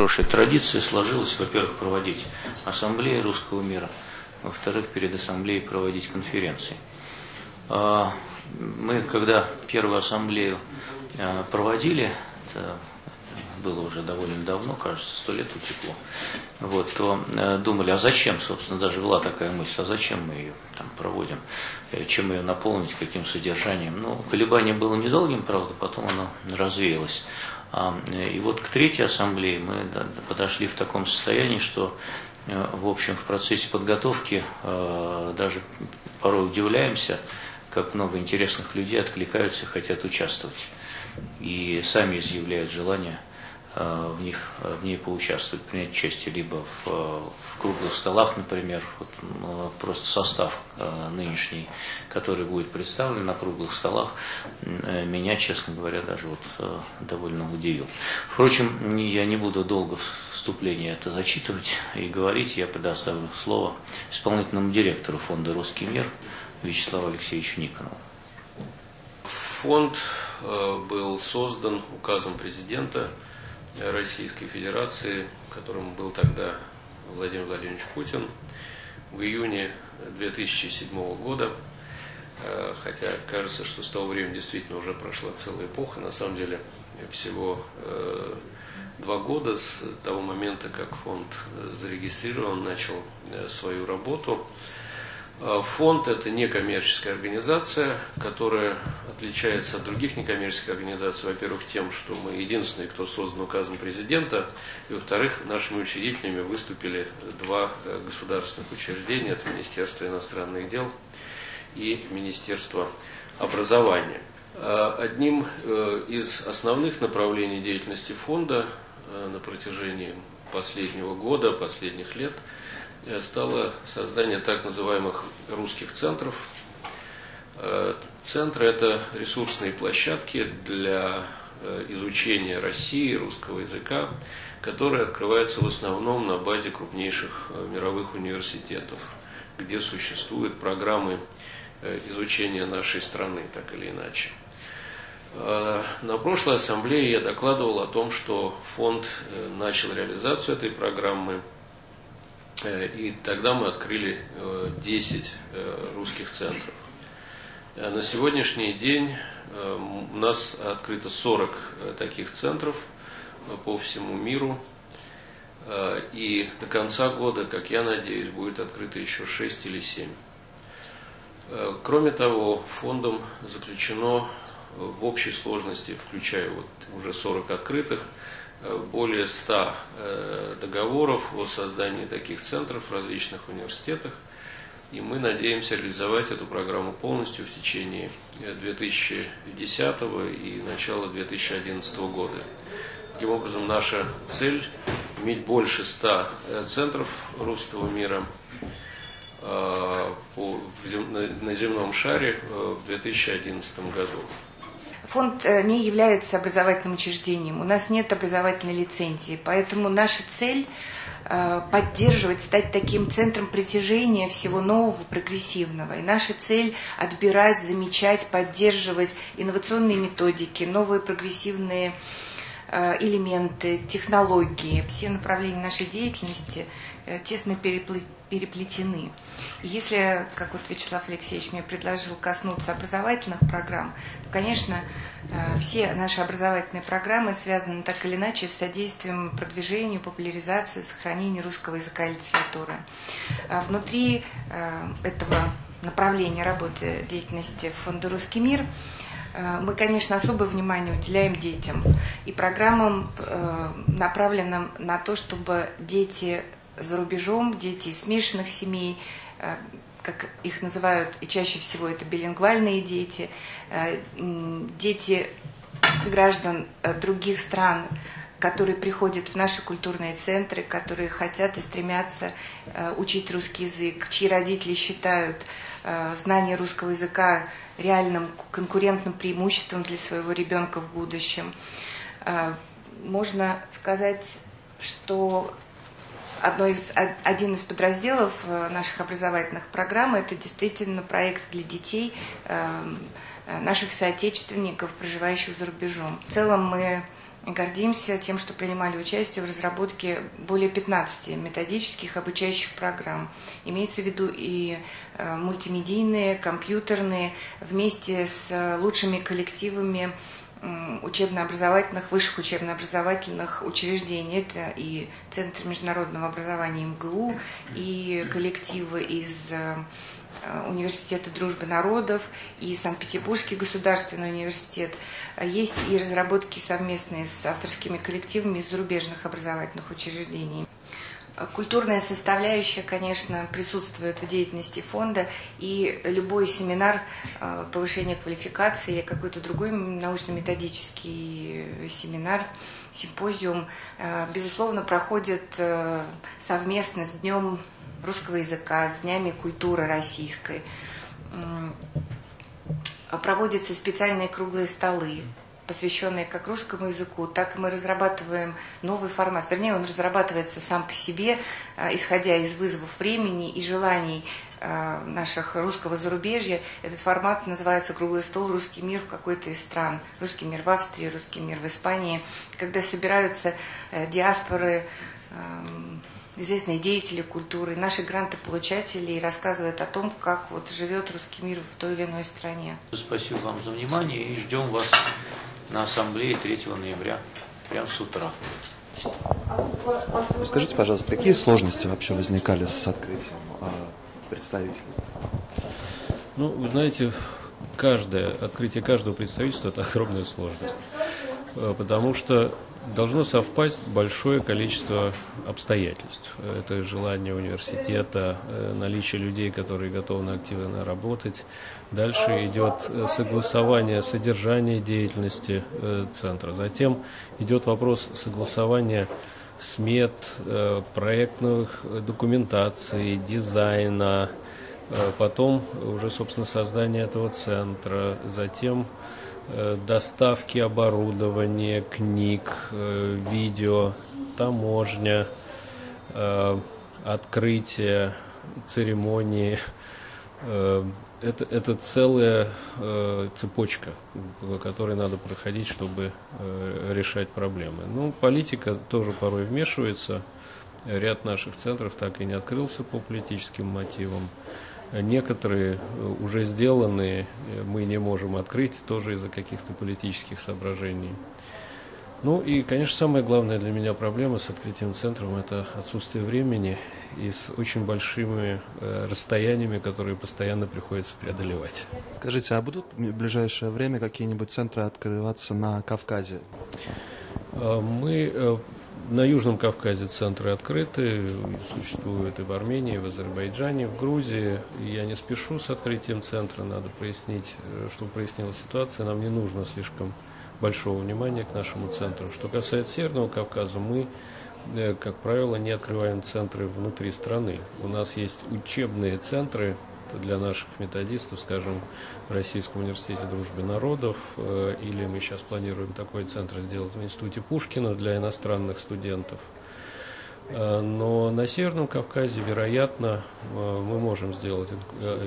хорошая традиция сложилась, во-первых, проводить ассамблеи русского мира, во-вторых, перед ассамблеей проводить конференции. А, мы, когда первую ассамблею а, проводили, было уже довольно давно, кажется, сто лет утекло, вот, то э, думали, а зачем, собственно, даже была такая мысль, а зачем мы ее там проводим, э, чем ее наполнить, каким содержанием. Ну, колебание было недолгим, правда, потом оно развеялось. А, э, и вот к третьей ассамблее мы подошли в таком состоянии, что, в общем, в процессе подготовки даже порой удивляемся, как много интересных людей откликаются и хотят участвовать. И сами изъявляют желание Э, в них э, в ней поучаствовать, принять участие либо в, э, в круглых столах, например, вот, просто состав нынешний, который будет представлен на круглых столах, меня, честно говоря, даже вот довольно удивил. Впрочем, я не буду долго вступление это зачитывать и говорить, я предоставлю слово исполнительному директору фонда «Русский мир» Вячеславу Алексеевичу Никонову. Фонд был создан указом президента Российской Федерации, которым был тогда Владимир Владимирович Путин, в июне 2007 года. Э, хотя кажется, что с того времени действительно уже прошла целая эпоха. На самом деле всего э, два года с того момента, как фонд зарегистрирован, начал э, свою работу. А, фонд – это некоммерческая организация, которая отличается от других некоммерческих организаций, во-первых, тем, что мы единственные, кто создан указом президента, и, во-вторых, нашими учредителями выступили два э, государственных учреждения, это Министерство иностранных дел и Министерство образования. А, одним э, из основных направлений деятельности фонда э, на протяжении последнего года, последних лет – Э, стало создание так называемых русских центров. Э, центры – это ресурсные площадки для э, изучения России, русского языка, которые открываются в основном на базе крупнейших мировых университетов, где существуют программы изучения нашей страны, так или иначе. На прошлой ассамблее я докладывал о том, что фонд начал реализацию этой программы – Э, и тогда мы открыли 10 э, э, русских центров. На сегодняшний день у нас открыто 40 таких центров по всему миру. И до конца года, как я надеюсь, будет открыто еще 6 или 7. Кроме того, фондом заключено в общей сложности, включая вот уже 40 открытых, более 100 э, договоров о создании таких центров в различных университетах. И мы надеемся реализовать эту программу полностью в течение 2010 и начала 2011 года. Таким образом, наша цель – иметь больше 100 э, центров русского мира э, на земном шаре в 2011 году. Фонд э, не является образовательным учреждением, у нас нет образовательной лицензии, поэтому наша цель э, поддерживать, стать таким центром притяжения всего нового, прогрессивного. И наша цель – отбирать, замечать, поддерживать инновационные методики, новые прогрессивные э, элементы, технологии. Все направления нашей деятельности тесно переплетены. Если, как вот Вячеслав Алексеевич мне предложил коснуться образовательных программ, то, конечно, э, все наши образовательные программы связаны так или иначе с содействием продвижению, популяризации, сохранению русского языка и литературы. А внутри э, этого направления работы деятельности фонда «Русский мир» э, мы, конечно, особое внимание уделяем детям и программам, направленным на то, чтобы дети за рубежом, дети из смешанных семей, э, как их называют, и чаще всего это билингвальные дети, э, дети граждан э, других стран, которые приходят в наши культурные центры, которые хотят и стремятся учить русский язык, чьи родители считают знание русского языка реальным конкурентным преимуществом для своего ребенка в будущем. Можно сказать, что одно из, один из подразделов э, наших образовательных программ – это действительно проект для детей эм, э, наших соотечественников, проживающих за рубежом. В целом мы гордимся тем, что принимали участие в разработке более 15 методических обучающих программ. Имеется в виду и э, мультимедийные, компьютерные, вместе с лучшими коллективами учебно-образовательных, высших учебно-образовательных учреждений. Это и Центр международного образования МГУ, и коллективы из э, Университета дружбы народов и Санкт-Петербургский государственный университет. Есть и разработки совместные с авторскими коллективами из зарубежных образовательных учреждений. Культурная составляющая, конечно, присутствует в деятельности фонда, и любой семинар э, повышения квалификации или какой-то другой научно-методический семинар, симпозиум, э, безусловно, проходит э, совместно с Днем русского языка, с Днями культуры российской. Проводятся специальные круглые столы посвященные как русскому языку, так мы разрабатываем новый формат. Вернее, он разрабатывается сам по себе, а, исходя из вызовов времени и желаний а, наших русского зарубежья. Этот формат называется «Круглый стол. Русский мир в какой-то из стран». Русский мир в Австрии, русский мир в Испании. Когда собираются э, диаспоры, известные деятели культуры, наши грантополучатели и рассказывают о том, как вот живет русский мир в той или иной стране. Спасибо вам за внимание и ждем вас на ассамблее 3 ноября, прямо с утра. Скажите, пожалуйста, какие сложности вообще возникали с открытием а, представительства? Ну, вы знаете, каждое открытие каждого представительства – это огромная сложность. Э, потому что должно совпасть большое количество обстоятельств. Это желание университета, э, наличие людей, которые готовы активно работать. Дальше идет э, согласование содержания деятельности центра. Затем идет вопрос согласования смет, проектных документаций, дизайна, потом уже, собственно, создание этого центра, затем Э, доставки оборудования, книг, э, видео, таможня, э, открытие, церемонии. Это, это целая цепочка, по которой надо проходить, чтобы решать проблемы. Ну, политика тоже порой вмешивается. Ряд наших центров так и не открылся по политическим мотивам. Некоторые э, уже сделанные э, мы не можем открыть тоже из-за каких-то политических соображений. Ну и, конечно, самая главная для меня проблема с открытием центром – это отсутствие времени и с очень большими э, расстояниями, которые постоянно приходится преодолевать. Скажите, а будут в ближайшее время какие-нибудь центры открываться на Кавказе? Мы на Южном Кавказе центры открыты, существуют и в Армении, и в Азербайджане, и в Грузии. Я не спешу с открытием центра, надо прояснить, э, чтобы прояснилась ситуация. Нам не нужно слишком большого внимания к нашему центру. Что касается Северного Кавказа, мы, э, как правило, не открываем центры внутри страны. У нас есть учебные центры, для наших методистов, скажем, в Российском университете дружбы народов, э, или мы сейчас планируем такой центр сделать в Институте Пушкина для иностранных студентов. Э, но на Северном Кавказе, вероятно, э, мы можем сделать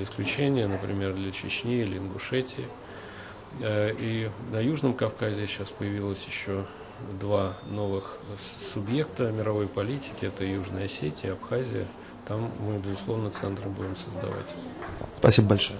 исключение, например, для Чечни или Ингушетии. И на Южном Кавказе сейчас появилось еще два новых субъекта мировой политики. Это Южная Осетия, Абхазия – там мы, безусловно, центры будем создавать. Спасибо большое.